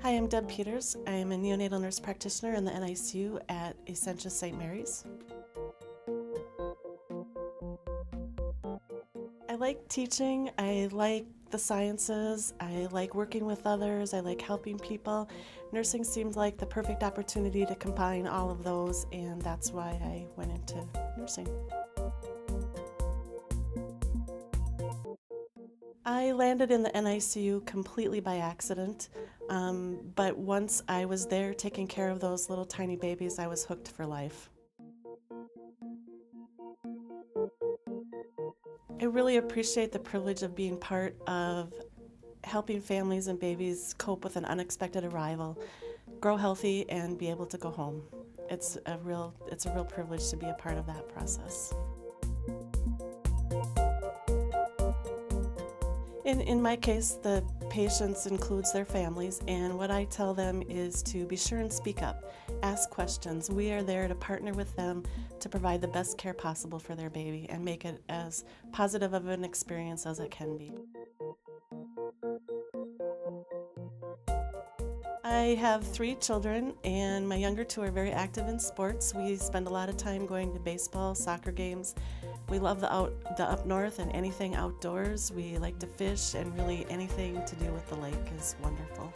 Hi, I'm Deb Peters. I am a neonatal nurse practitioner in the NICU at Essentia St. Mary's. I like teaching, I like the sciences, I like working with others, I like helping people. Nursing seemed like the perfect opportunity to combine all of those, and that's why I went into nursing. I landed in the NICU completely by accident, um, but once I was there taking care of those little tiny babies, I was hooked for life. I really appreciate the privilege of being part of helping families and babies cope with an unexpected arrival, grow healthy, and be able to go home. It's a real, it's a real privilege to be a part of that process. In, in my case, the patients includes their families, and what I tell them is to be sure and speak up, ask questions. We are there to partner with them to provide the best care possible for their baby and make it as positive of an experience as it can be. I have three children, and my younger two are very active in sports. We spend a lot of time going to baseball, soccer games, we love the out the up north and anything outdoors. We like to fish and really anything to do with the lake is wonderful.